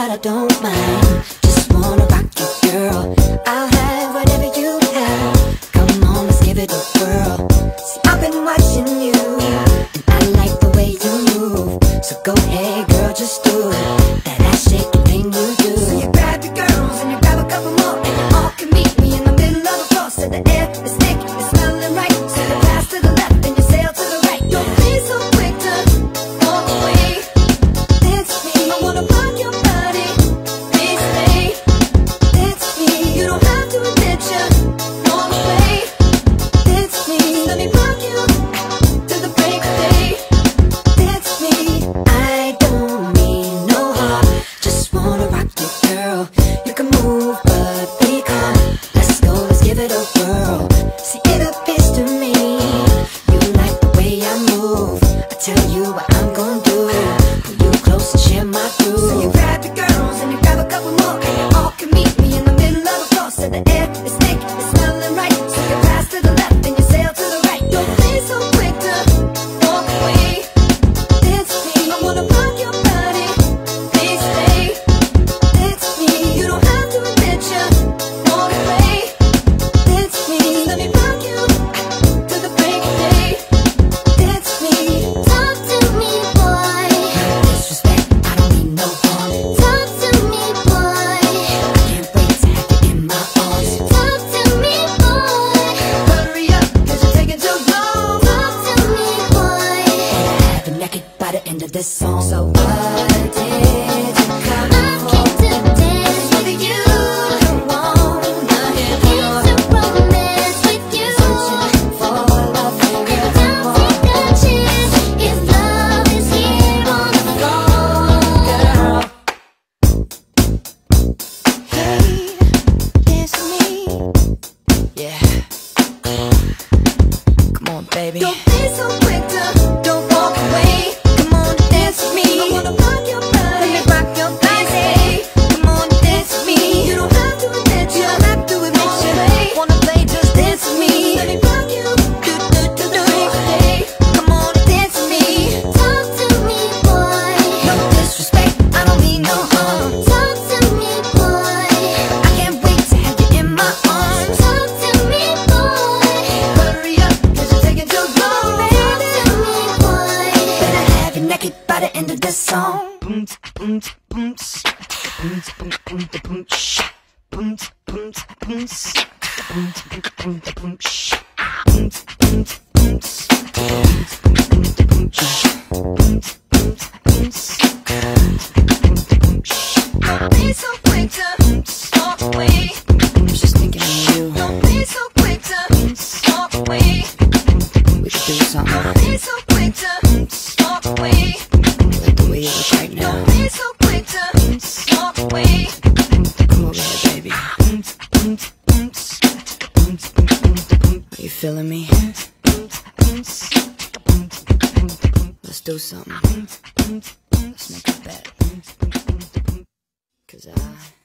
but I don't mind. world. See it appears to me You like the way I move. I tell you what I'm gonna do. Pull you close and share my groove. So you grab the girls and you grab a couple more. And you all can meet me in the middle of a course End of this song. So what did to the song. Boom, boom, boom, boom, boom, boom, boom, boom, boom, boom, boom, boom, boom, boom, boom, boom, boom, boom, boom, Right now. you feeling me? Let's do something. Let's make a bet. Cause I...